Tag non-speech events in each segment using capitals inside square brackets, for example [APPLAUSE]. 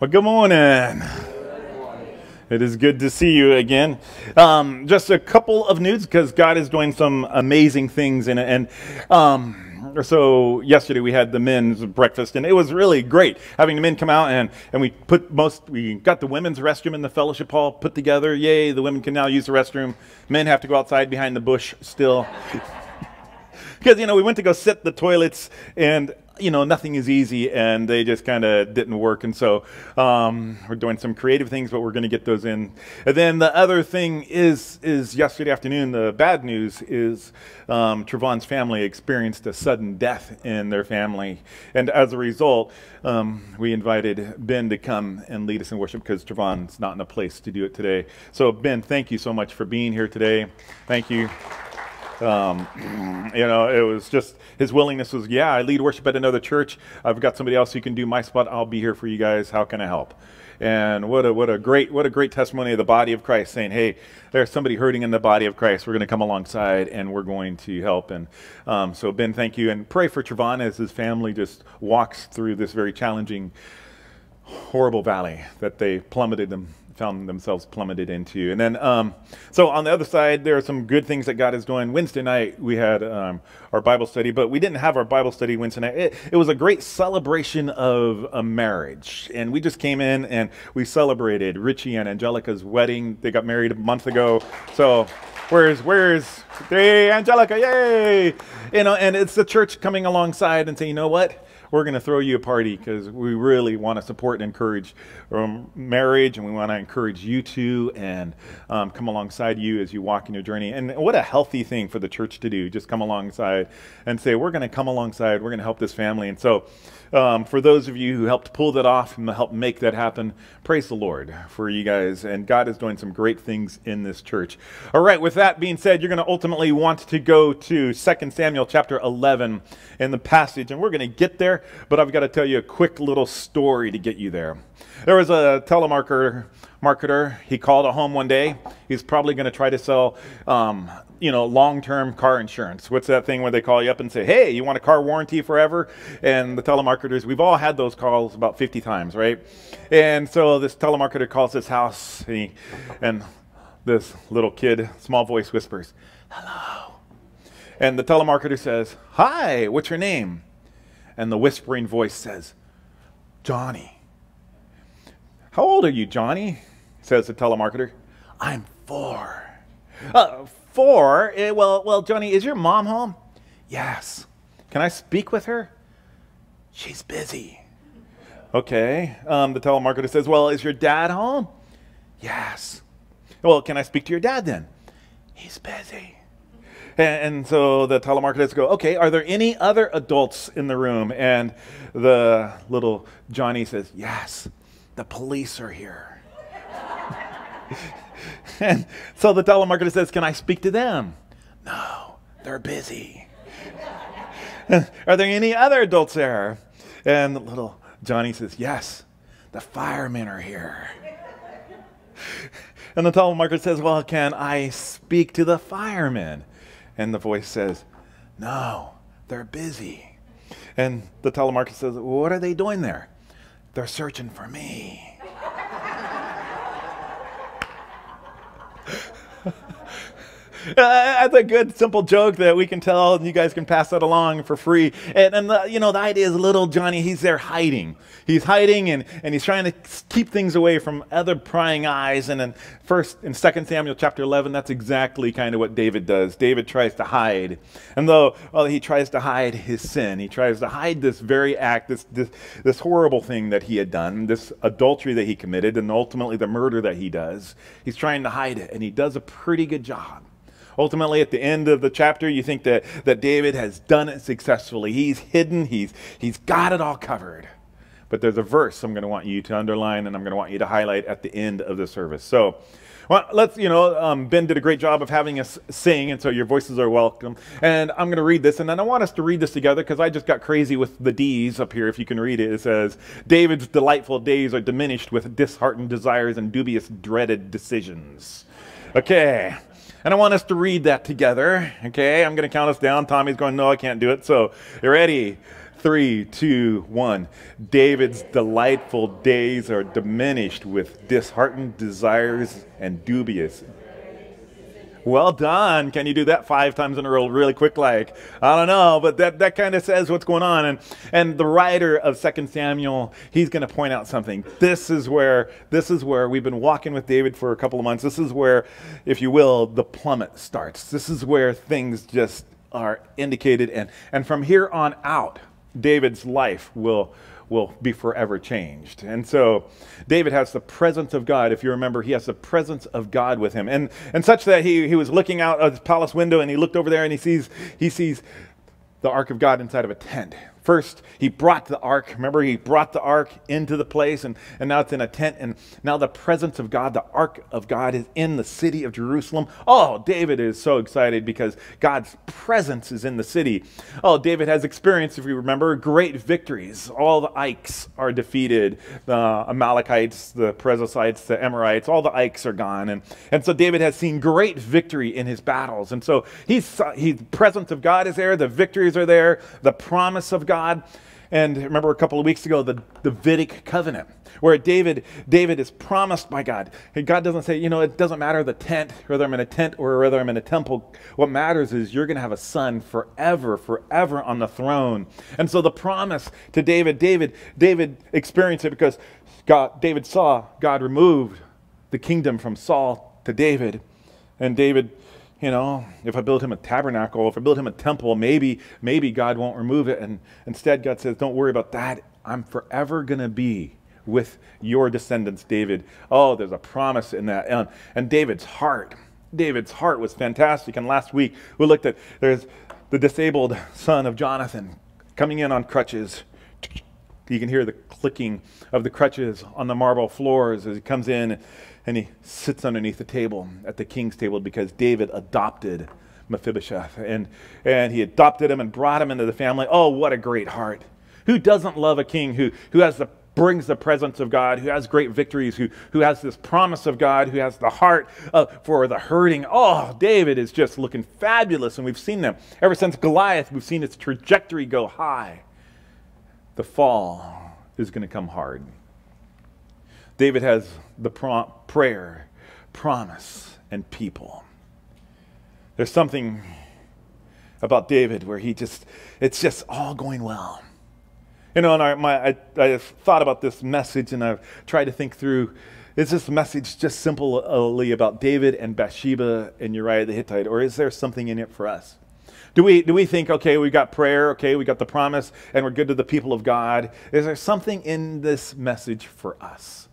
Well, good morning. It is good to see you again. Um, just a couple of news because God is doing some amazing things in. And um, so yesterday we had the men's breakfast, and it was really great having the men come out and, and we put most we got the women's restroom in the fellowship hall put together. Yay! The women can now use the restroom. Men have to go outside behind the bush still. [LAUGHS] because you know we went to go sit the toilets and you know, nothing is easy, and they just kind of didn't work. And so um, we're doing some creative things, but we're going to get those in. And then the other thing is, is yesterday afternoon, the bad news is um, Trevon's family experienced a sudden death in their family, and as a result, um, we invited Ben to come and lead us in worship because Trevon's not in a place to do it today. So Ben, thank you so much for being here today. Thank you. Um, you know, it was just his willingness was, yeah, I lead worship at another church. I've got somebody else who can do my spot. I'll be here for you guys. How can I help? And what a what a great what a great testimony of the body of Christ saying, hey, there's somebody hurting in the body of Christ. We're going to come alongside and we're going to help. And um, so Ben, thank you, and pray for Trevon as his family just walks through this very challenging, horrible valley that they plummeted them found themselves plummeted into. And then, um, so on the other side, there are some good things that God is doing. Wednesday night, we had um, our Bible study, but we didn't have our Bible study Wednesday night. It, it, was a great celebration of a marriage. And we just came in and we celebrated Richie and Angelica's wedding. They got married a month ago. So, where's, where's, hey, Angelica, yay! You know, and it's the church coming alongside and saying, you know what? We're going to throw you a party because we really want to support and encourage um, marriage and we want to encourage you to and um, come alongside you as you walk in your journey. And what a healthy thing for the church to do, just come alongside and say, we're going to come alongside, we're going to help this family. And so, um, for those of you who helped pull that off and help make that happen, praise the Lord for you guys. And God is doing some great things in this church. All right, with that being said, you're going to ultimately want to go to 2 Samuel chapter 11 in the passage, and we're going to get there, but I've got to tell you a quick little story to get you there. There was a telemarketer marketer. He called a home one day. He's probably going to try to sell um, you know, long-term car insurance. What's that thing where they call you up and say, "Hey, you want a car warranty forever?" And the telemarketers, we've all had those calls about 50 times, right? And so this telemarketer calls this house, and, he, and this little kid, small voice whispers, "Hello." And the telemarketer says, "Hi, what's your name?" And the whispering voice says, "Johnny." How old are you, Johnny? says the telemarketer. I'm four. Uh, four. Eh, well, well, Johnny, is your mom home? Yes. Can I speak with her? She's busy. Okay. Um, the telemarketer says, Well, is your dad home? Yes. Well, can I speak to your dad then? He's busy. And, and so the telemarketers go, Okay, are there any other adults in the room? And the little Johnny says, Yes, the police are here. [LAUGHS] and so the telemarketer says, Can I speak to them? No, they're busy. [LAUGHS] Are there any other adults there? And little Johnny says, Yes, the firemen are here. [LAUGHS] And the telemarketer says, Well, can I speak to the firemen? And the voice says, No, they're busy. And the telemarketer says, What are they doing there? They're searching for me. [LAUGHS] Uh, that's a good, simple joke that we can tell, and you guys can pass that along for free. And, and the, you know, the idea is little Johnny, he's there hiding. He's hiding, and, and he's trying to keep things away from other prying eyes. And in first, in 2 Samuel chapter 11, that's exactly kind of what David does. David tries to hide. And though, well, he tries to hide his sin, he tries to hide this very act, this, this, this horrible thing that he had done, this adultery that he committed, and ultimately the murder that he does. He's trying to hide it, and he does a pretty good job. Ultimately, at the end of the chapter, you think that, that David has done it successfully. He's hidden, he's, he's got it all covered. But there's a verse I'm going to want you to underline and I'm going to want you to highlight at the end of the service. So, well, let's, you know, um, Ben did a great job of having us sing, and so your voices are welcome. And I'm going to read this, and then I want us to read this together because I just got crazy with the D's up here. If you can read it, it says, David's delightful days are diminished with disheartened desires and dubious, dreaded decisions. Okay. And I want us to read that together. Okay, I'm going to count us down. Tommy's going, No, I can't do it. So, you ready? Three, two, one. David's delightful days are diminished with disheartened desires and dubious well done. Can you do that five times in a row really quick like? I don't know, but that, that kind of says what's going on. And, and the writer of Second Samuel, he's going to point out something. This is where this is where we've been walking with David for a couple of months. This is where, if you will, the plummet starts. This is where things just are indicated and, and from here on out, David's life will will be forever changed. And so David has the presence of God. If you remember, he has the presence of God with him. And, and such that he, he was looking out of his palace window and he looked over there and he sees, he sees the ark of God inside of a tent. First, he brought the ark. Remember, he brought the ark into the place, and, and now it's in a tent. And now the presence of God, the ark of God, is in the city of Jerusalem. Oh, David is so excited because God's presence is in the city. Oh, David has experienced, if you remember, great victories. All the Ikes are defeated the Amalekites, the Perizzites, the Amorites, all the Ikes are gone. And, and so David has seen great victory in his battles. And so he's, he, the presence of God is there, the victories are there, the promise of God. And remember a couple of weeks ago, the Davidic covenant, where David, David is promised by God. And God doesn't say, you know, it doesn't matter the tent, whether I'm in a tent or whether I'm in a temple. What matters is you're going to have a son forever, forever on the throne. And so the promise to David, David, David experienced it because God, David saw God removed the kingdom from Saul to David. And David you know, if I build him a tabernacle, if I build him a temple, maybe, maybe God won't remove it. And instead, God says, don't worry about that. I'm forever going to be with your descendants, David. Oh, there's a promise in that. And, and David's heart, David's heart was fantastic. And last week, we looked at there's the disabled son of Jonathan coming in on crutches. You can hear the clicking of the crutches on the marble floors as he comes in and he sits underneath the table at the king's table because David adopted Mephibosheth and, and he adopted him and brought him into the family. Oh, what a great heart. Who doesn't love a king who, who has the brings the presence of God, who has great victories, who, who has this promise of God, who has the heart uh, for the hurting. Oh, David is just looking fabulous, and we've seen them. Ever since Goliath, we've seen its trajectory go high. The fall is going to come hard. David has the prom- prayer, promise, and people. There's something about David where he just, it's just all going well. You know, and I, my, I, I thought about this message and I've tried to think through is this message just simply about David and Bathsheba and Uriah the Hittite, or is there something in it for us? Do we, do we think, okay, we've got prayer, okay, we got the promise, and we're good to the people of God? Is there something in this message for us?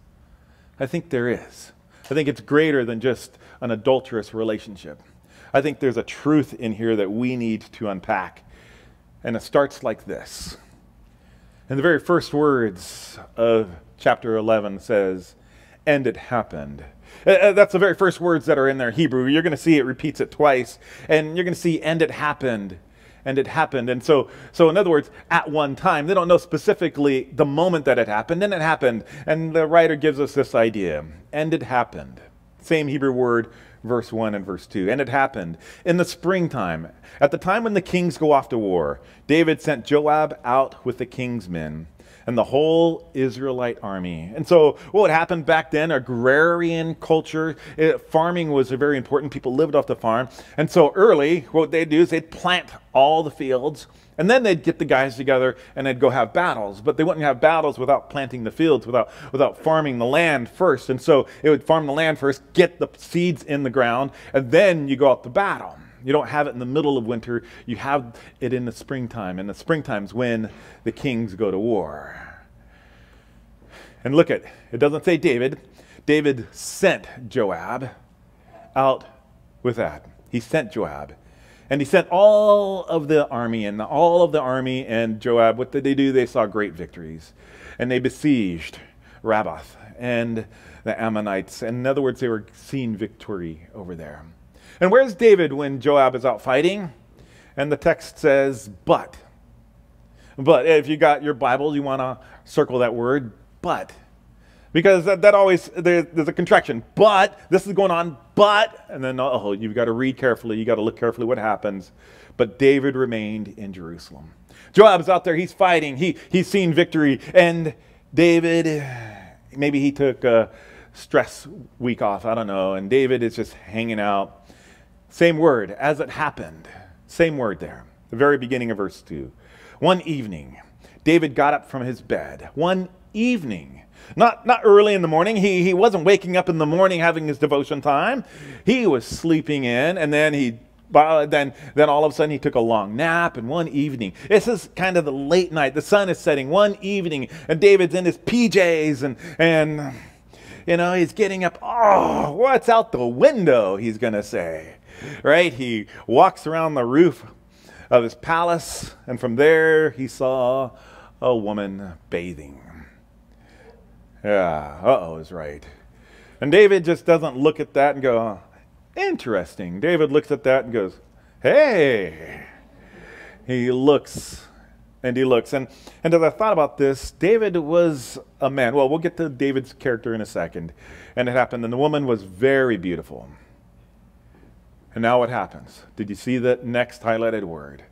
I think there is. I think it's greater than just an adulterous relationship. I think there's a truth in here that we need to unpack. And it starts like this. And the very first words of chapter 11 says, And it happened. Uh, uh, that's the very first words that are in there, Hebrew. You're going to see it repeats it twice. And you're going to see, And it happened and it happened. And so, so in other words, at one time, they don't know specifically the moment that it happened, and it happened. And the writer gives us this idea, and it happened. Same Hebrew word, verse 1 and verse 2. And it happened in the springtime, at the time when the kings go off to war, David sent Joab out with the king's men and the whole Israelite army. And so, what would happen back then? Agrarian culture, it, eh, farming was very important. People lived off the farm. And so, early, what they'd do is they'd plant all the fields. And then they'd get the guys together and they'd go have battles. But they wouldn't have battles without planting the fields, without, without farming the land first. And so it would farm the land first, get the seeds in the ground, and then you go out to battle. You don't have it in the middle of winter. You have it in the springtime. And the springtime's when the kings go to war. And look at it doesn't say David. David sent Joab out with that. He sent Joab. And he sent all of the army and all of the army and Joab. What did they do? They saw great victories. And they besieged Rabbath and the Ammonites. And in other words, they were seeing victory over there. And where's David when Joab is out fighting? And the text says, but. But if you got your Bible, you want to circle that word, but. Because that, that always, there, there's a contraction. But, this is going on, but. And then, oh, you've got to read carefully. You've got to look carefully what happens. But David remained in Jerusalem. Joab's out there, he's fighting, he, he's seen victory. And David, maybe he took a stress week off, I don't know. And David is just hanging out. Same word, as it happened. Same word there, the very beginning of verse 2. One evening, David got up from his bed. One evening. Not, not early in the morning. He, he wasn't waking up in the morning having his devotion time. He was sleeping in, and then he then, then all of a sudden he took a long nap and one evening this is kind of the late night the sun is setting one evening and david's in his pjs and and you know he's getting up oh what's out the window he's gonna say right he walks around the roof of his palace and from there he saw a woman bathing yeah, uh oh is right. And David just doesn't look at that and go, interesting. David looks at that and goes, hey. He looks and he looks. And, and as I thought about this, David was a man. Well, we'll get to David's character in a second. And it happened, and the woman was very beautiful. And now what happens? Did you see the next highlighted word?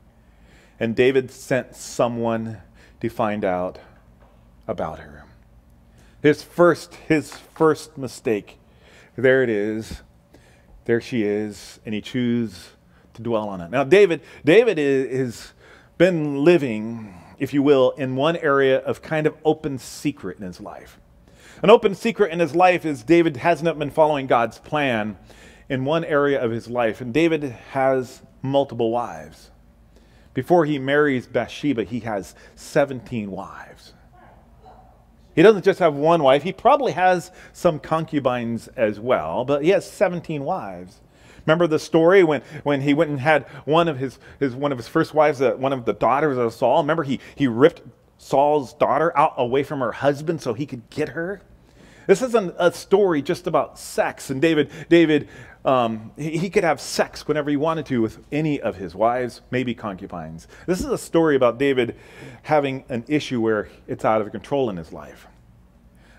And David sent someone to find out about her. His first, his first mistake. There it is. There she is, and he chooses to dwell on it. Now, David, David has been living, if you will, in one area of kind of open secret in his life. An open secret in his life is David hasn't been following God's plan in one area of his life, and David has multiple wives. Before he marries Bathsheba, he has 17 wives. He doesn't just have one wife, he probably has some concubines as well, but he has 17 wives. Remember the story when, when he went and had one of his, his one of his first wives, uh, one of the daughters of Saul. Remember he, he ripped Saul's daughter out away from her husband so he could get her. This isn't a story just about sex. And David, David, um, he, he, could have sex whenever he wanted to with any of his wives, maybe concubines. This is a story about David having an issue where it's out of control in his life.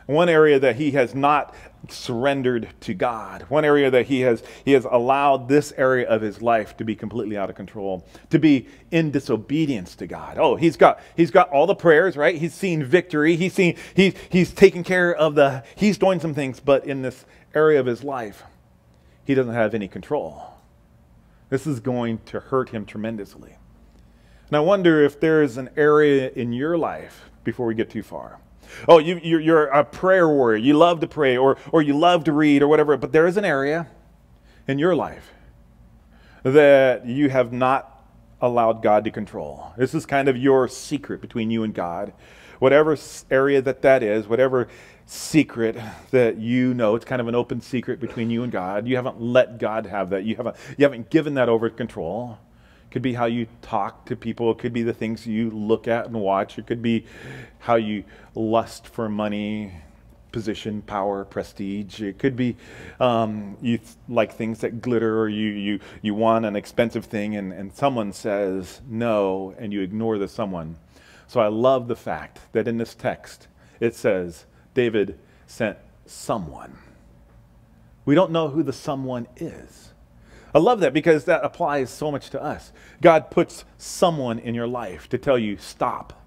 One area that he has not surrendered to God. One area that he has he has allowed this area of his life to be completely out of control, to be in disobedience to God. Oh, he's got he's got all the prayers, right? He's seen victory. He's seen he's he's taking care of the he's doing some things, but in this area of his life, he doesn't have any control. This is going to hurt him tremendously. And I wonder if there is an area in your life before we get too far Oh, you, you're, you're a prayer warrior. You love to pray or, or you love to read or whatever. But there is an area in your life that you have not allowed God to control. This is kind of your secret between you and God. Whatever area that that is, whatever secret that you know, it's kind of an open secret between you and God. You haven't let God have that. You haven't, you haven't given that over to control could be how you talk to people. It could be the things you look at and watch. It could be how you lust for money, position, power, prestige. It could be um, you like things that glitter or you, you, you want an expensive thing and, and someone says no and you ignore the someone. So I love the fact that in this text it says David sent someone. We don't know who the someone is. I love that because that applies so much to us. God puts someone in your life to tell you, stop.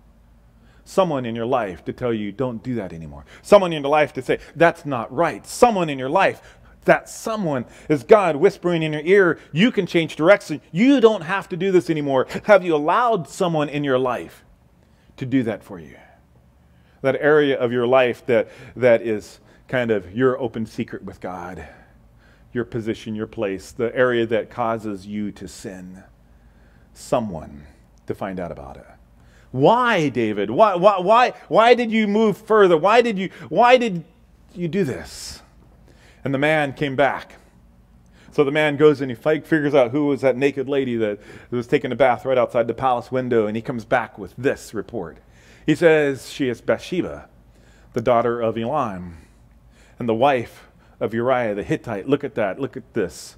Someone in your life to tell you, don't do that anymore. Someone in your life to say, that's not right. Someone in your life, that someone is God whispering in your ear, you can change direction. You don't have to do this anymore. Have you allowed someone in your life to do that for you? That area of your life that, that is kind of your open secret with God your position, your place, the area that causes you to sin. Someone to find out about it. Why, David? Why, why, why, why did you move further? Why did you, why did you do this? And the man came back. So the man goes and he figures out who was that naked lady that was taking a bath right outside the palace window, and he comes back with this report. He says she is Bathsheba, the daughter of Eliam, and the wife of Uriah the Hittite. Look at that. Look at this.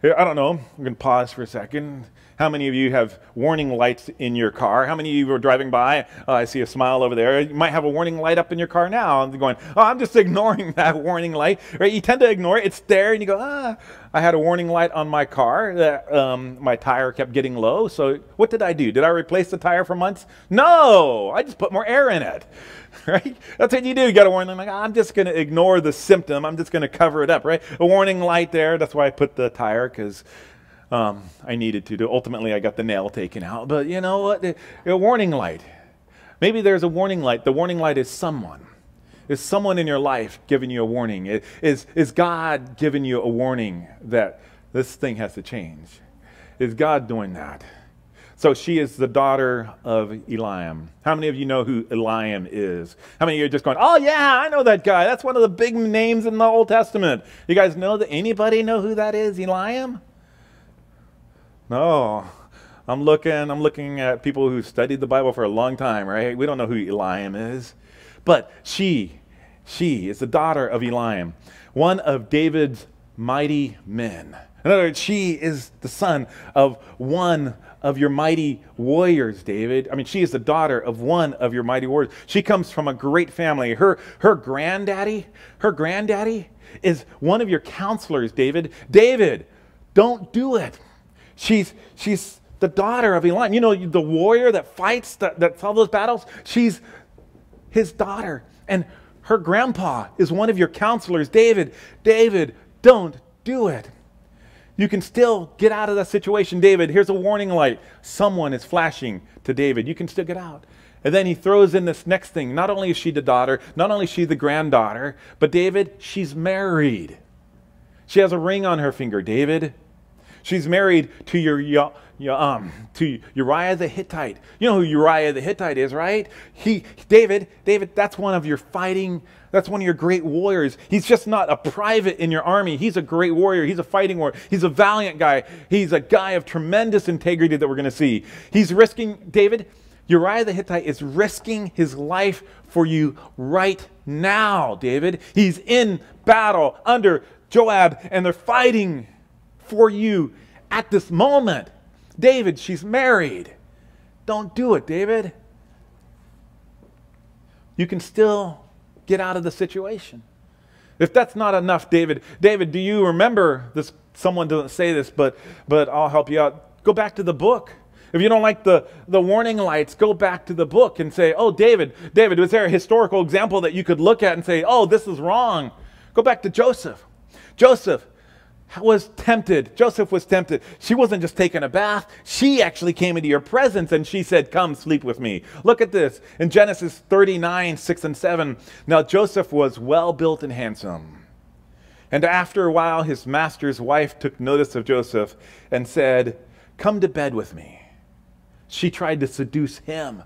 Here, I don't know. I'm going to pause for a second. How many of you have warning lights in your car? How many of you are driving by? Uh, I see a smile over there. You might have a warning light up in your car now and going, oh, I'm just [LAUGHS] ignoring that warning light. Right? You tend to ignore it. It's there and you go, ah, I had a warning light on my car that um, my tire kept getting low. So what did I do? Did I replace the tire for months? No, I just put more air in it. [LAUGHS] Right? That's what you do. You got a warning light. I'm just going to ignore the symptom. I'm just going to cover it up, right? A warning light there. That's why I put the tire because um, I needed to. Do ultimately, I got the nail taken out. But you know what? A warning light. Maybe there's a warning light. The warning light is someone. Is someone in your life giving you a warning? Is, is God giving you a warning that this thing has to change? Is God doing that? So she is the daughter of Eliam. How many of you know who Eliam is? How many of you are just going, oh yeah, I know that guy. That's one of the big names in the Old Testament. You guys know that anybody know who that is, Eliam? No. I'm looking, I'm looking at people who studied the Bible for a long time, right? We don't know who Eliam is. But she, she is the daughter of Eliam, one of David's mighty men. In other words, she is the son of one of your mighty warriors, David. I mean, she is the daughter of one of your mighty warriors. She comes from a great family. Her, her granddaddy, her granddaddy is one of your counselors, David. David, don't do it. She's, she's the daughter of Eliam. You know, the warrior that fights, that, that all those battles. She's his daughter. And her grandpa is one of your counselors. David, David, don't do it. You can still get out of that situation. David, here's a warning light. Someone is flashing to David. You can still get out. And then he throws in this next thing. Not only is she the daughter, not only is she the granddaughter, but David, she's married. She has a ring on her finger. David, she's married to your, your um, to Uriah the Hittite. You know who Uriah the Hittite is, right? He, David, David, that's one of your fighting that's one of your great warriors. He's just not a private in your army. He's a great warrior. He's a fighting warrior. He's a valiant guy. He's a guy of tremendous integrity that we're going to see. He's risking, David, Uriah the Hittite is risking his life for you right now, David. He's in battle under Joab, and they're fighting for you at this moment. David, she's married. Don't do it, David. You can still get out of the situation. If that's not enough, David, David, do you remember this? Someone doesn't say this, but, but I'll help you out. Go back to the book. If you don't like the, the warning lights, go back to the book and say, oh, David, David, was there a historical example that you could look at and say, oh, this is wrong? Go back to Joseph. Joseph, was tempted. Joseph was tempted. She wasn't just taking a bath. She actually came into your presence and she said, Come sleep with me. Look at this in Genesis 39, 6 and 7. Now Joseph was well built and handsome. And after a while, his master's wife took notice of Joseph and said, Come to bed with me. She tried to seduce him.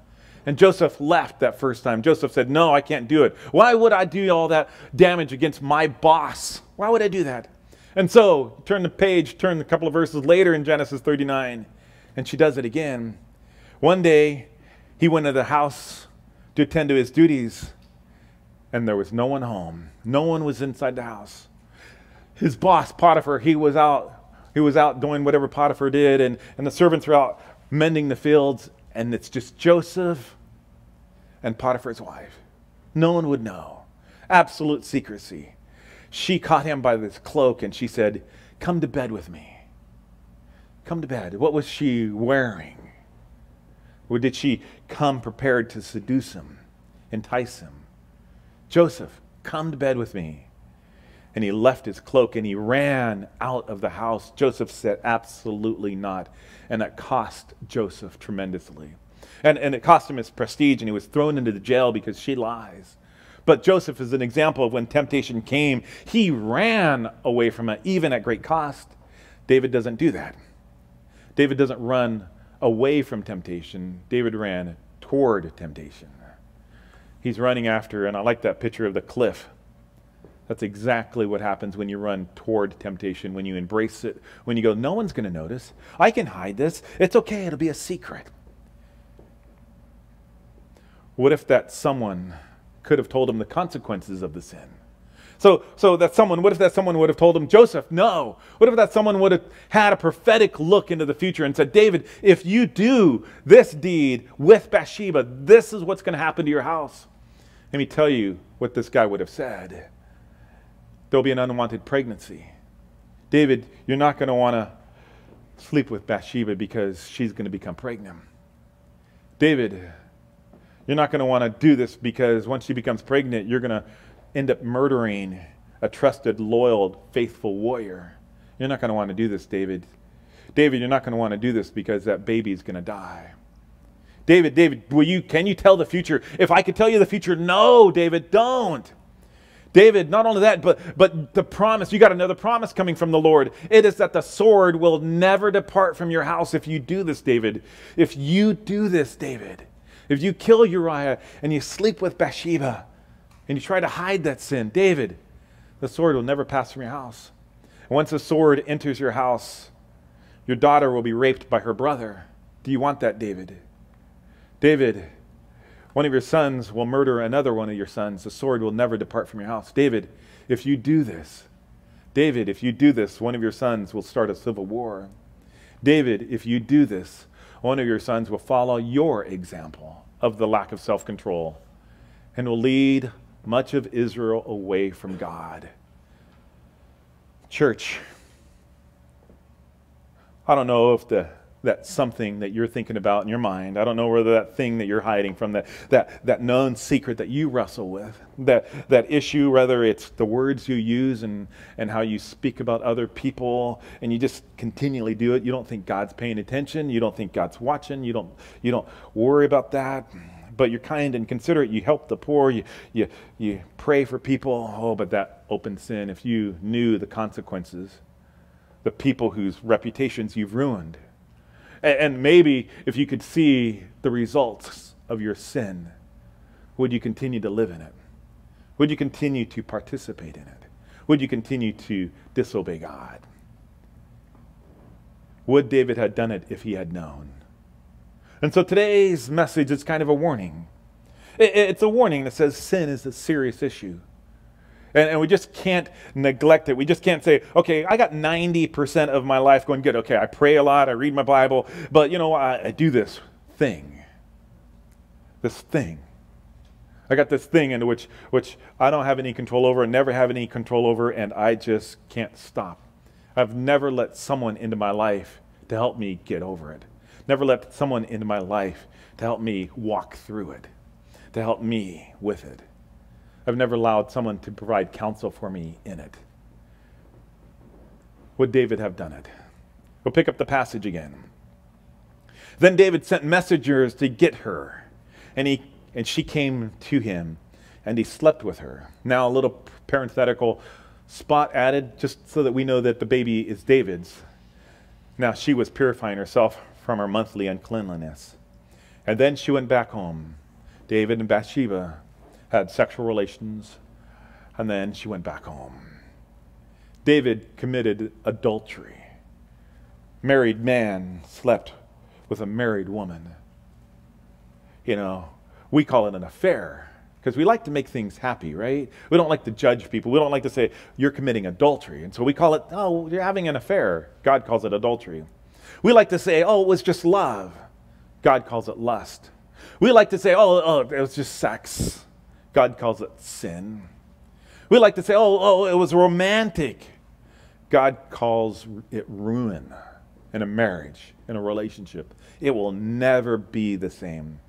And Joseph left that first time. Joseph said, No, I can't do it. Why would I do all that damage against my boss? Why would I do that? And so, turn the page, turn a couple of verses later in Genesis 39, and she does it again. One day, he went to the house to attend to his duties, and there was no one home. No one was inside the house. His boss, Potiphar, he was out. He was out doing whatever Potiphar did, and, and the servants were out mending the fields, and it's just Joseph and Potiphar's wife. No one would know. Absolute secrecy she caught him by this cloak and she said, Come to bed with me. Come to bed. What was she wearing? Or did she come prepared to seduce him, entice him? Joseph, come to bed with me. And he left his cloak and he ran out of the house. Joseph said, Absolutely not. And that cost Joseph tremendously. And, and it cost him his prestige, and he was thrown into the jail because she lies. But Joseph is an example of when temptation came, he ran away from it, even at great cost. David doesn't do that. David doesn't run away from temptation, David ran toward temptation. He's running after, and I like that picture of the cliff. That's exactly what happens when you run toward temptation, when you embrace it, when you go, No one's going to notice. I can hide this. It's okay. It'll be a secret. What if that someone could have told him the consequences of the sin. So, so that someone, what if that someone would have told him, Joseph, no? What if that someone would have had a prophetic look into the future and said, David, if you do this deed with Bathsheba, this is what's going to happen to your house? Let me tell you what this guy would have said. There'll be an unwanted pregnancy. David, you're not going to want to sleep with Bathsheba because she's going to become pregnant. David, you're not going to want to do this because once she becomes pregnant, you're going to end up murdering a trusted, loyal, faithful warrior. You're not going to want to do this, David. David, you're not going to want to do this because that baby is going to die. David, David, will you can you tell the future? If I could tell you the future, no, David, don't. David, not only that, but but the promise, you got another promise coming from the Lord. It is that the sword will never depart from your house if you do this, David. If you do this, David. If you kill Uriah and you sleep with Bathsheba, and you try to hide that sin, David, the sword will never pass from your house. And once the sword enters your house, your daughter will be raped by her brother. Do you want that, David? David, one of your sons will murder another one of your sons. The sword will never depart from your house. David, if you do this, David, if you do this, one of your sons will start a civil war. David, if you do this, one of your sons will follow your example of the lack of self control and will lead much of Israel away from God. Church, I don't know if the that something that you're thinking about in your mind. I don't know whether that thing that you're hiding from, that, that, that known secret that you wrestle with, that, that issue, whether it's the words you use and, and how you speak about other people, and you just continually do it. You don't think God's paying attention. You don't think God's watching. You don't, you don't worry about that but you're kind and considerate. You help the poor. You, you, you pray for people. Oh, but that open sin, if you knew the consequences, the people whose reputations you've ruined. And, maybe if you could see the results of your sin, would you continue to live in it? Would you continue to participate in it? Would you continue to disobey God? Would David have done it if he had known? And so today's message is kind of a warning. It's a warning that says sin is a serious issue. And, and, we just can't neglect it. We just can't say, okay, I got 90% of my life going good. Okay, I pray a lot, I read my Bible, but you know, I, I do this thing. This thing. I got this thing into which, which I don't have any control over and never have any control over, and I just can't stop. I've never let someone into my life to help me get over it never let someone into my life to help me walk through it, to help me with it. I've never allowed someone to provide counsel for me in it. Would David have done it? We'll pick up the passage again. Then David sent messengers to get her, and, he, and she came to him, and he slept with her. Now, a little parenthetical spot added just so that we know that the baby is David's. Now, she was purifying herself from her monthly uncleanliness. And then she went back home. David and Bathsheba had sexual relations, and then she went back home. David committed adultery. Married man slept with a married woman. You know, we call it an affair because we like to make things happy, right? We don't like to judge people. We don't like to say, you're committing adultery. And so we call it, oh, you're having an affair. God calls it adultery. We like to say, oh, it was just love. God calls it lust. We like to say, oh, oh it was just sex. God calls it sin. We like to say, oh, oh, it was romantic. God calls it ruin in a marriage, in a relationship. It will never be the same.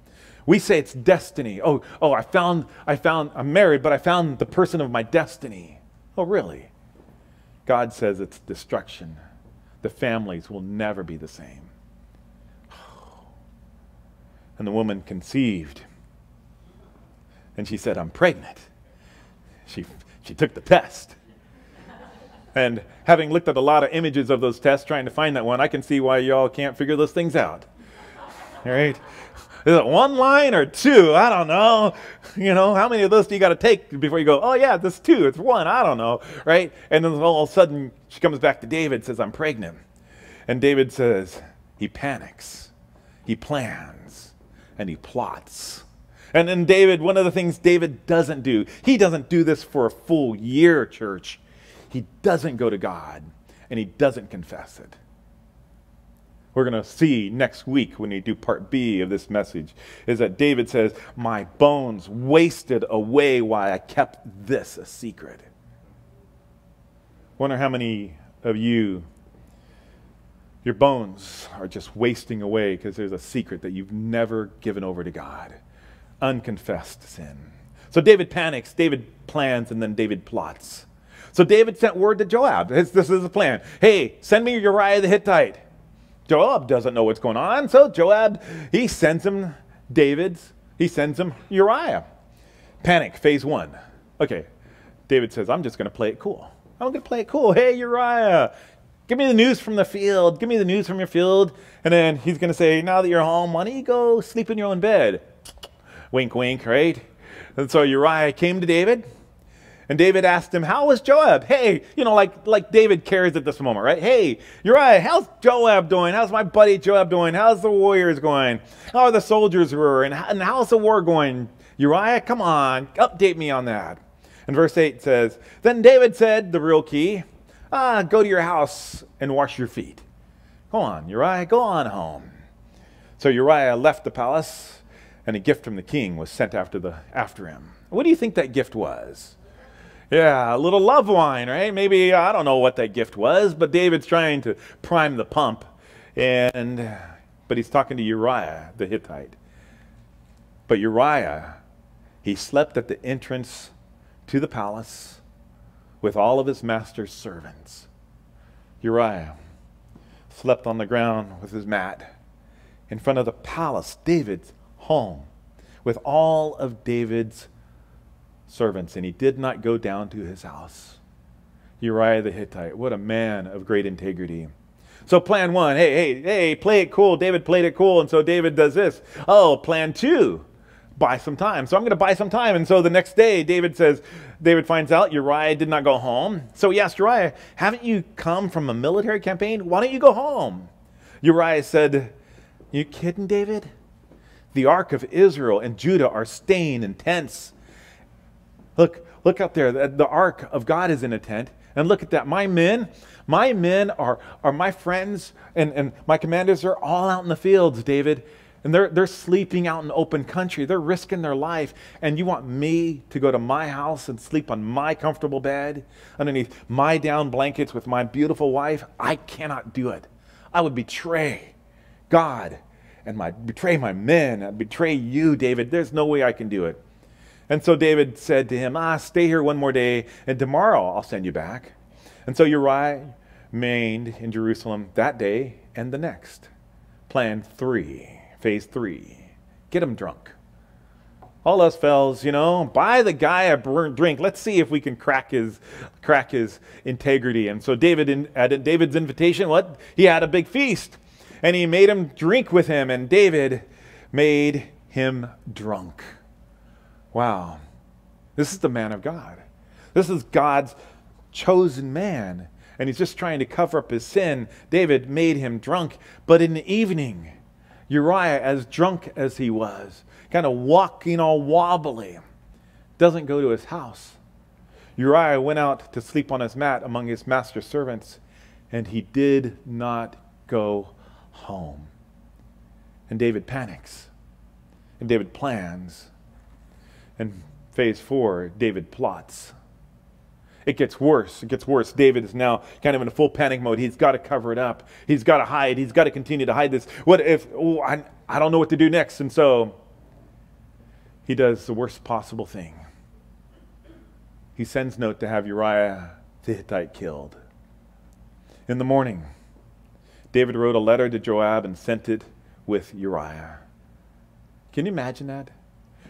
We say it's destiny. Oh, oh, I found, I found, I'm married, but I found the person of my destiny. Oh, really? God says it's destruction the families will never be the same. [SIGHS] And the woman conceived. And she said, I'm pregnant. She, she took the test. And having looked at a lot of images of those tests trying to find that one, I can see why y'all can't figure those things out. All right? Is it one line or two? I don't know. You know, how many of those do you got to take before you go, oh, yeah, this two, it's one, I don't know, right? And then all of a sudden, she comes back to David says, I'm pregnant. And David says, he panics, he plans, and he plots. And then David, one of the things David doesn't do, he doesn't do this for a full year, church. He doesn't go to God and he doesn't confess it. We're going to see next week when we do part B of this message is that David says, My bones wasted away while I kept this a secret. Wonder how many of you, your bones are just wasting away because there's a secret that you've never given over to God unconfessed sin. So David panics, David plans, and then David plots. So David sent word to Joab. This, this is the plan. Hey, send me Uriah the Hittite. Joab doesn't know what's going on, so Joab, he sends him David's, he sends him Uriah. Panic, phase one. Okay, David says, I'm just going to play it cool. I'm going to play it cool. Hey, Uriah, give me the news from the field. Give me the news from your field. And then he's going to say, now that you're home, why don't you go sleep in your own bed? Wink, wink, right? And so Uriah came to David, and David asked him, How was Joab? Hey, you know, like, like David cares at this moment, right? Hey, Uriah, how's Joab doing? How's my buddy Joab doing? How's the warriors going? How are the soldiers were? And, and how's the war going? Uriah, come on, update me on that. And verse 8 says, Then David said, the real key, ah, go to your house and wash your feet. Go on, Uriah, go on home. So Uriah left the palace and a gift from the king was sent after, the, after him. What do you think that gift was? Yeah, a little love wine, right? Maybe, I don't know what that gift was, but David's trying to prime the pump. And, but he's talking to Uriah the Hittite. But Uriah, he slept at the entrance to the palace with all of his master's servants. Uriah slept on the ground with his mat in front of the palace, David's home with all of David's servants, and he did not go down to his house. Uriah the Hittite, what a man of great integrity. So, plan one, hey, hey, hey, play it cool. David played it cool, and so David does this. Oh, plan two, buy some time. So, I'm going to buy some time. And so the next day, David says, David finds out Uriah did not go home. So he asked Uriah, Haven't you come from a military campaign? Why don't you go home? Uriah said, You kidding, David? The ark of Israel and Judah are staying in tents. Look, look out there. The, the ark of God is in a tent. And look at that. My men, my men are, are my friends and, and my commanders are all out in the fields, David. And they're, they're sleeping out in open country. They're risking their life. And you want me to go to my house and sleep on my comfortable bed underneath my down blankets with my beautiful wife? I cannot do it. I would betray God and my betray my men, I betray you, David. There's no way I can do it. And so David said to him, Ah, stay here one more day, and tomorrow I'll send you back. And so Uriah remained in Jerusalem that day and the next. Plan three, phase three get him drunk. All us fells, you know, buy the guy a drink. Let's see if we can crack his, crack his integrity. And so David, in, at David's invitation, what? He had a big feast and he made him drink with him, and David made him drunk. Wow. This is the man of God. This is God's chosen man. And he's just trying to cover up his sin. David made him drunk. But in the evening, Uriah, as drunk as he was, kind of walking all wobbly, doesn't go to his house. Uriah went out to sleep on his mat among his master's servants, and he did not go home. And David panics. And David plans. And phase four, David plots. It gets worse. It gets worse. David is now kind of in a full panic mode. He's got to cover it up. He's got to hide. He's got to continue to hide this. What if, oh, I, I don't know what to do next. And so he does the worst possible thing. He sends note to have Uriah the Hittite killed. In the morning, David wrote a letter to Joab and sent it with Uriah. Can you imagine that?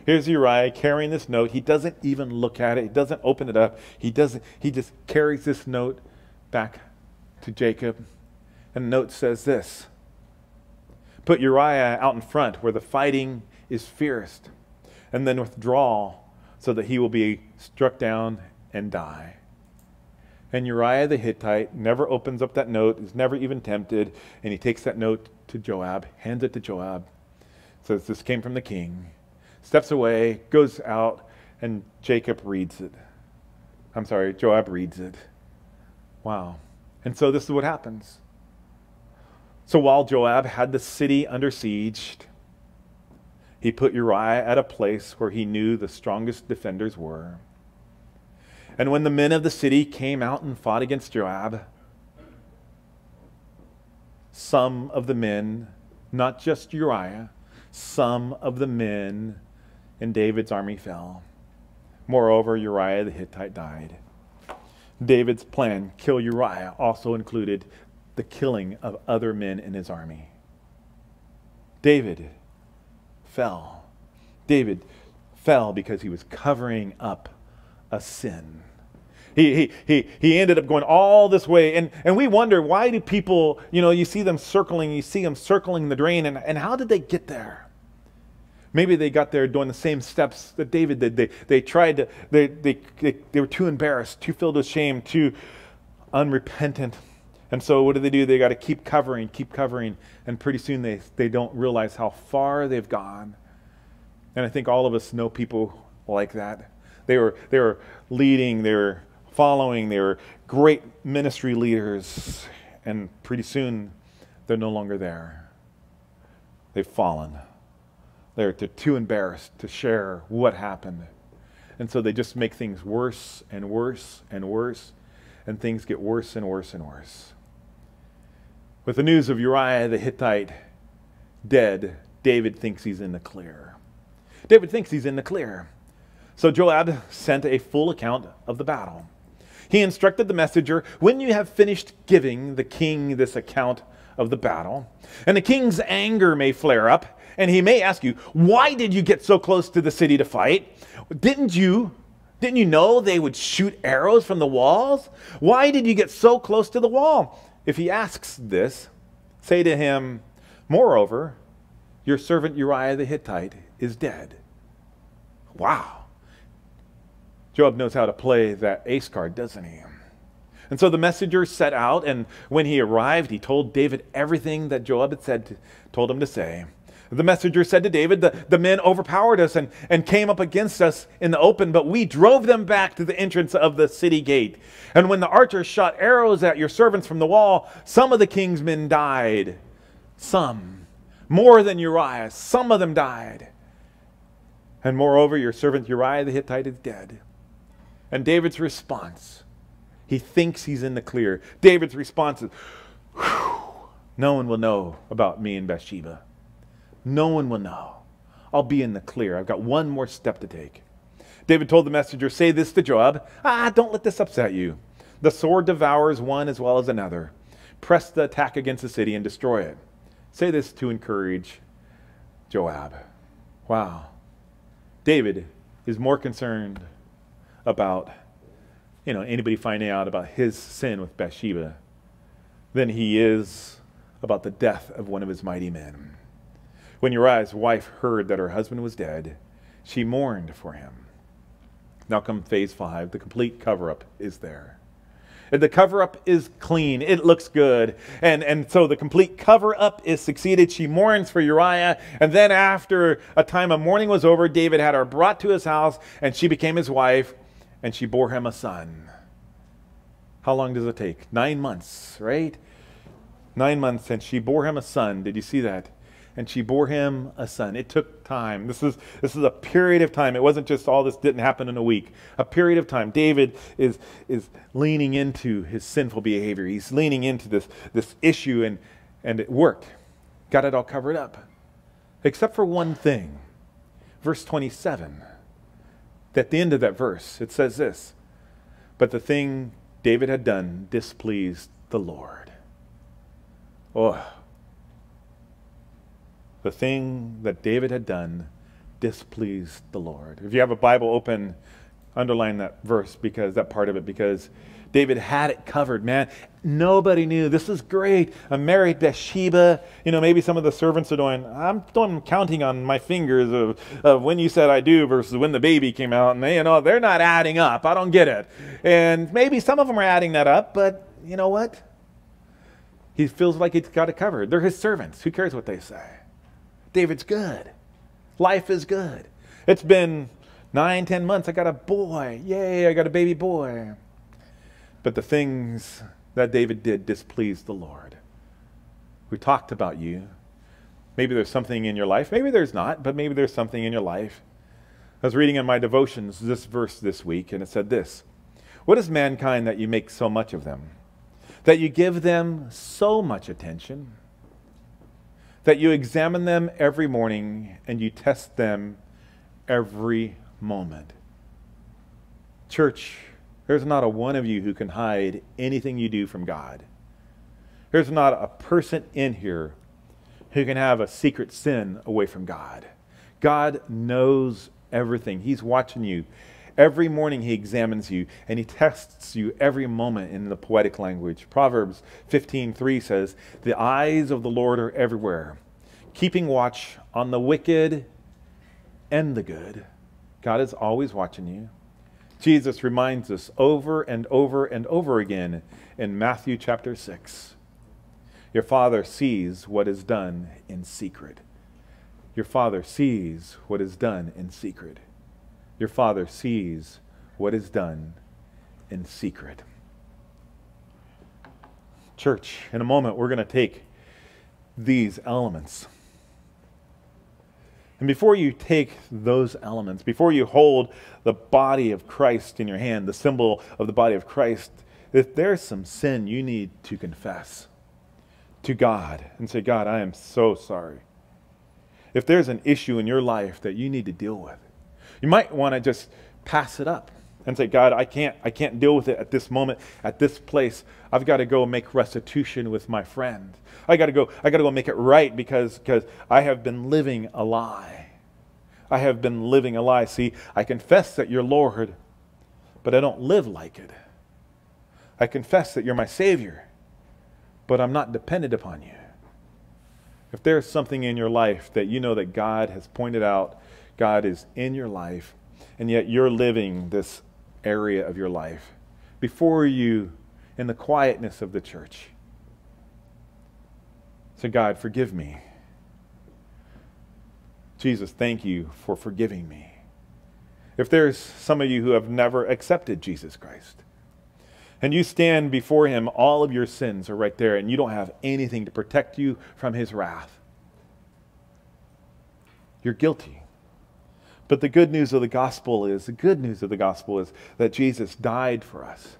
Here's Uriah carrying this note. He doesn't even look at it. He doesn't open it up. He doesn't he just carries this note back to Jacob. And the note says this. Put Uriah out in front where the fighting is fierce, and then withdraw so that he will be struck down and die. And Uriah the Hittite never opens up that note, is never even tempted, and he takes that note to Joab, hands it to Joab, says, This came from the king. steps away, goes out, and Jacob reads it. I'm sorry, Joab reads it. Wow. And so this is what happens. So while Joab had the city under siege, he put Uriah at a place where he knew the strongest defenders were. And when the men of the city came out and fought against Joab, some of the men, not just Uriah, some of the men in David's army fell. Moreover, Uriah the Hittite died. David's plan, kill Uriah, also included the killing of other men in his army. David fell. David fell because he was covering up a sin. He, he, he, he ended up going all this way. And, and we wonder why do people, you know, you see them circling, you see them circling the drain, and, and how did they get there? Maybe they got there doing the same steps that David did. They, they tried to, they, they, they, they were too embarrassed, too filled with shame, too unrepentant. And so what do they do? They got to keep covering, keep covering, and pretty soon they, they don't realize how far they've gone. And I think all of us know people like that. They were, they were leading, they were following. They were great ministry leaders, and pretty soon they're no longer there. They've fallen. They're, they're too embarrassed to share what happened. And so they just make things worse and worse and worse, and things get worse and worse and worse. With the news of Uriah the Hittite dead, David thinks he's in the clear. David thinks he's in the clear. So Joab sent a full account of the battle. He instructed the messenger, When you have finished giving the king this account of the battle, and the king's anger may flare up, and he may ask you, Why did you get so close to the city to fight? Didn't you? Didn't you know they would shoot arrows from the walls? Why did you get so close to the wall? If he asks this, say to him, Moreover, your servant Uriah the Hittite is dead. Wow. Joab knows how to play that ace card, doesn't he? And so the messenger set out, and when he arrived, he told David everything that Joab had said, to, told him to say. The messenger said to David, the, the men overpowered us and, and came up against us in the open, but we drove them back to the entrance of the city gate. And when the archers shot arrows at your servants from the wall, some of the king's men died. Some, more than Uriah, some of them died. And moreover, your servant Uriah the Hittite is dead. And David's response, he thinks he's in the clear. David's response is, No one will know about me and Bathsheba. No one will know. I'll be in the clear. I've got one more step to take. David told the messenger, Say this to Joab. Ah, don't let this upset you. The sword devours one as well as another. Press the attack against the city and destroy it. Say this to encourage Joab. Wow. David is more concerned about you know anybody finding out about his sin with Bathsheba than he is about the death of one of his mighty men. When Uriah's wife heard that her husband was dead, she mourned for him. Now come phase five, the complete cover up is there. And the cover up is clean. It looks good. And, and so the complete cover up is succeeded. She mourns for Uriah. And then, after a time of mourning was over, David had her brought to his house and she became his wife and she bore him a son. How long does it take? Nine months, right? Nine months, and she bore him a son. Did you see that? And she bore him a son. It took time. This is this is a period of time. It wasn't just all this didn't happen in a week. A period of time. David is is leaning into his sinful behavior. He's leaning into this this issue, and and it worked. Got it all covered up, except for one thing. Verse twenty-seven at the end of that verse, it says this But the thing David had done displeased the Lord. Oh, the thing that David had done displeased the Lord. If you have a Bible open, underline that verse because that part of it because David had it covered, man. Nobody knew. This is great. I'm married Bathsheba. You know, maybe some of the servants are doing, I'm, I'm counting on my fingers of, of when you said I do versus when the baby came out. And they, you know, they're not adding up. I don't get it. And maybe some of them are adding that up, but you know what? He feels like he's got it covered. They're his servants. Who cares what they say? David's good. Life is good. It's been nine, ten months. I got a boy. Yay, I got a baby boy. But the things that David did displeased the Lord. We talked about you. Maybe there's something in your life. Maybe there's not, but maybe there's something in your life. I was reading in my devotions this verse this week, and it said this What is mankind that you make so much of them? That you give them so much attention? That you examine them every morning and you test them every moment? Church, there's not a one of you who can hide anything you do from God. There's not a person in here who can have a secret sin away from God. God knows everything. He's watching you. Every morning he examines you and he tests you every moment in the poetic language. Proverbs 15:3 says, "The eyes of the Lord are everywhere, keeping watch on the wicked and the good." God is always watching you. Jesus reminds us over and over and over again in Matthew chapter 6. Your Father sees what is done in secret. Your Father sees what is done in secret. Your Father sees what is done in secret. Church, in a moment, we're going to take these elements and before you take those elements, before you hold the body of Christ in your hand, the symbol of the body of Christ, if there's some sin you need to confess to God and say, God, I am so sorry. If there's an issue in your life that you need to deal with, you might want to just pass it up and say, God, I can't, I can't deal with it at this moment, at this place. I've got to go make restitution with my friend. I got to go, I got to go make it right because, because I have been living a lie. I have been living a lie. See, I confess that you're Lord, but I don't live like it. I confess that you're my Savior, but I'm not dependent upon you. If there's something in your life that you know that God has pointed out, God is in your life, and yet you're living this area of your life before you in the quietness of the church. Say, God, forgive me. Jesus, thank you for forgiving me. If there's some of you who have never accepted Jesus Christ, and you stand before him, all of your sins are right there, and you don't have anything to protect you from his wrath. You're guilty. But the good news of the gospel is the good news of the gospel is that Jesus died for us,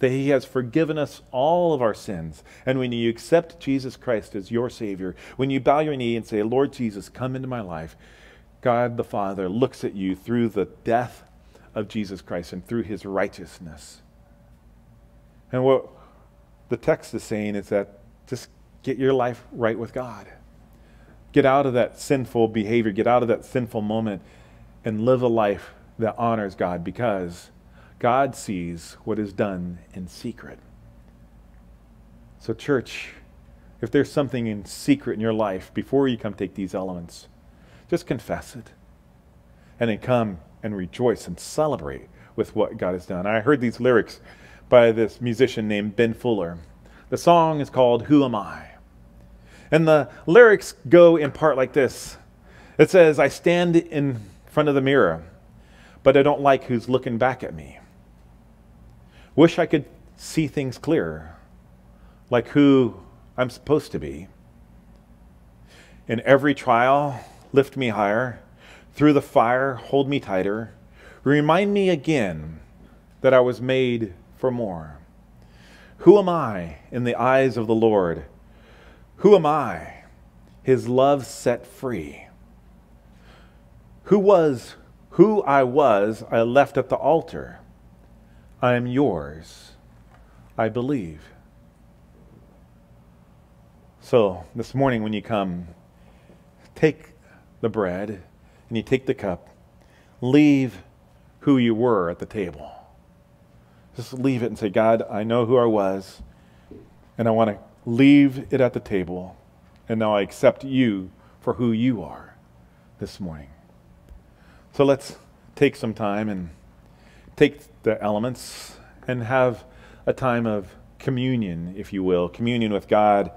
that he has forgiven us all of our sins. And when you accept Jesus Christ as your Savior, when you bow your knee and say, Lord Jesus, come into my life, God the Father looks at you through the death of Jesus Christ and through his righteousness. And what the text is saying is that just get your life right with God. Get out of that sinful behavior, get out of that sinful moment and live a life that honors God because God sees what is done in secret. So, church, if there's something in secret in your life before you come take these elements, just confess it. And then come and rejoice and celebrate with what God has done. I heard these lyrics by this musician named Ben Fuller. The song is called Who Am I? And the lyrics go in part like this It says, I stand in front of the mirror, but I don't like who's looking back at me. Wish I could see things clearer, like who I'm supposed to be. In every trial, lift me higher. Through the fire, hold me tighter. Remind me again that I was made for more. Who am I in the eyes of the Lord? Who am I? His love set free. Who was, who I was, I left at the altar. I am yours. I believe. So this morning, when you come, take the bread and you take the cup, leave who you were at the table. Just leave it and say, God, I know who I was, and I want to leave it at the table, and now I accept you for who you are this morning. So let's take some time and take the elements and have a time of communion, if you will, communion with God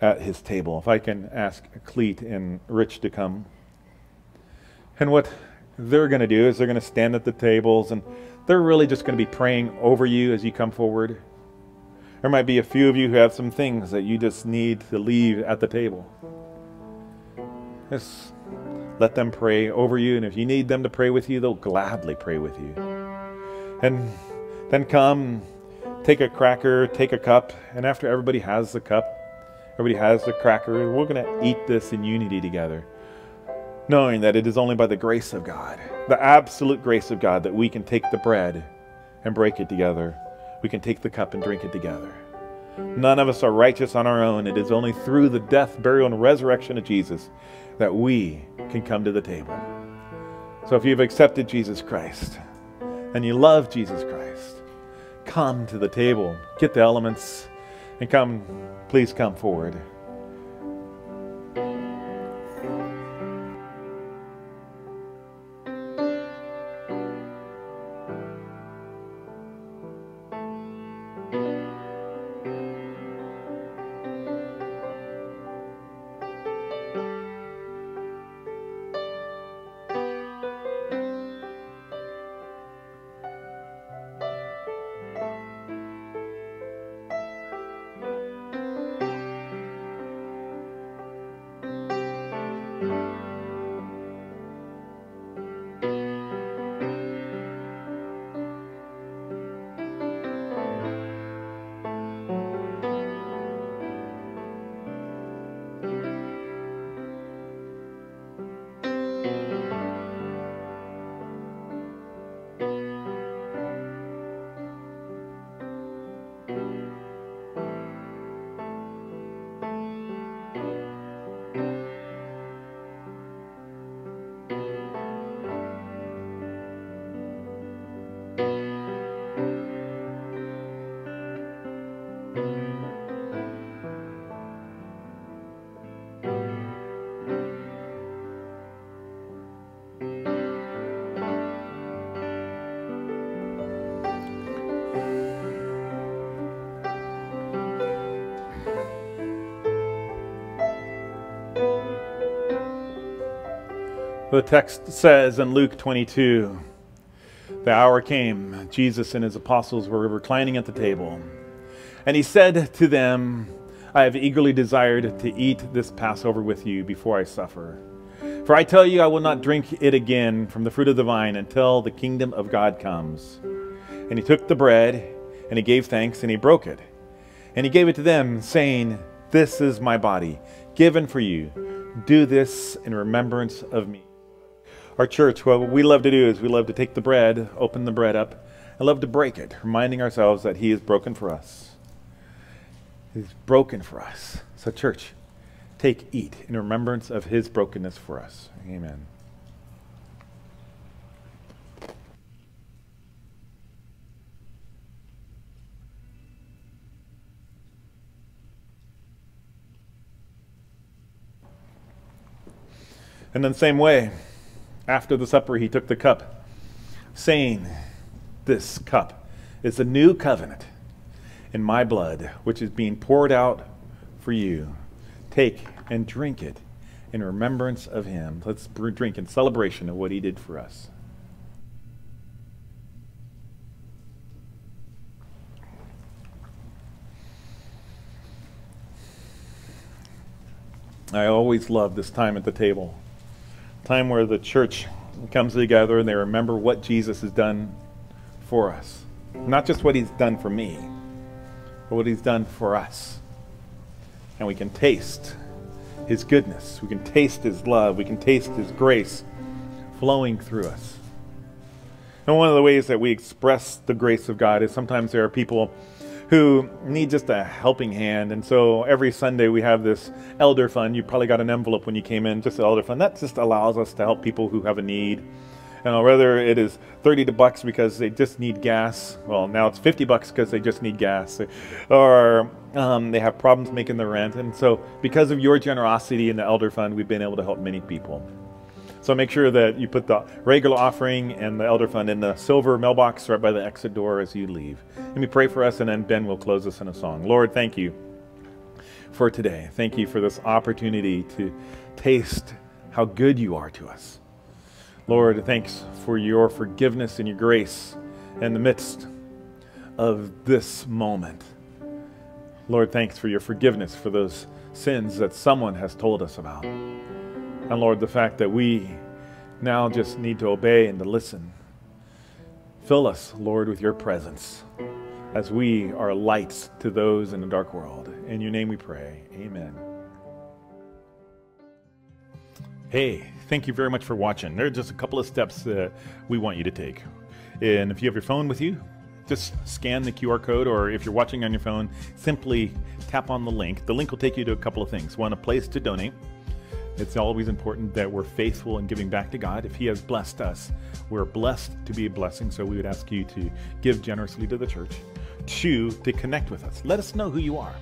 at his table. If I can ask Cleet and Rich to come. And what they're going to do is they're going to stand at the tables and they're really just going to be praying over you as you come forward. There might be a few of you who have some things that you just need to leave at the table. Just let them pray over you, and if you need them to pray with you, they'll gladly pray with you. And then come, take a cracker, take a cup, and after everybody has the cup, everybody has the cracker, we're going to eat this in unity together knowing that it is only by the grace of God, the absolute grace of God, that we can take the bread and break it together. We can take the cup and drink it together. None of us are righteous on our own. It is only through the death, burial, and resurrection of Jesus that we can come to the table. So if you've accepted Jesus Christ and you love Jesus Christ, come to the table, get the elements, and come, please come forward. The text says in Luke 22 the hour came, Jesus and his apostles were reclining at the table. And he said to them, I have eagerly desired to eat this Passover with you before I suffer. For I tell you, I will not drink it again from the fruit of the vine until the kingdom of God comes. And he took the bread, and he gave thanks, and he broke it. And he gave it to them, saying, This is my body, given for you. Do this in remembrance of me our church, what we love to do is we love to take the bread, open the bread up, and love to break it, reminding ourselves that He is broken for us. He's broken for us. So, church, take, eat in remembrance of His brokenness for us. Amen. And then, same way, after the supper, he took the cup, saying, This cup is the new covenant in my blood, which is being poured out for you. Take and drink it in remembrance of him. Let's drink in celebration of what he did for us. I always love this time at the table time where the church comes together and they remember what Jesus has done for us. Not just what he's done for me, but what he's done for us. And we can taste his goodness. We can taste his love. We can taste his grace flowing through us. And one of the ways that we express the grace of God is sometimes there are people who need just a helping hand. And so every Sunday we have this elder fund. You probably got an envelope when you came in, just an elder fund. That just allows us to help people who have a need. You know, whether it is 30 bucks because they just need gas, well, now it's 50 bucks because they just need gas, or um, they have problems making the rent. And so, because of your generosity in the Elder Fund, we've been able to help many people. So make sure that you put the regular offering and the elder fund in the silver mailbox right by the exit door as you leave. Let me pray for us, and then Ben will close us in a song. Lord, thank you for today. Thank you for this opportunity to taste how good you are to us. Lord, thanks for your forgiveness and your grace in the midst of this moment. Lord, thanks for your forgiveness for those sins that someone has told us about. And Lord, the fact that we now just need to obey and to listen. Fill us, Lord, with your presence as we are lights to those in the dark world. In your name we pray. Amen. Hey, thank you very much for watching. There are just a couple of steps that we want you to take. And if you have your phone with you, just scan the QR code, or if you're watching on your phone, simply tap on the link. The link will take you to a couple of things. One, a place to donate. It's always important that we're faithful in giving back to God. If He has blessed us, we're blessed to be a blessing. So we would ask you to give generously to the church. Two, to connect with us. Let us know who you are.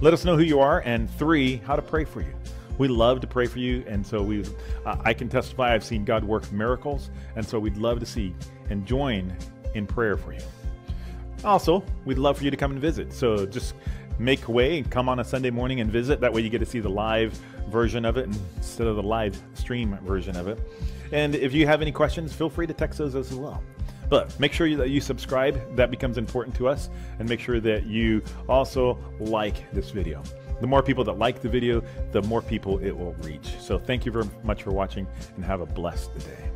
Let us know who you are. And three, how to pray for you. We love to pray for you, and so we, uh, I can testify I've seen God work miracles, and so we'd love to see and join in prayer for you. Also, we'd love for you to come and visit. So just make way and come on a Sunday morning and visit. That way you get to see the live version of it instead of the live stream version of it. And if you have any questions, feel free to text those as well. But make sure that you subscribe. That becomes important to us. And make sure that you also like this video. The more people that like the video, the more people it will reach. So thank you very much for watching and have a blessed day.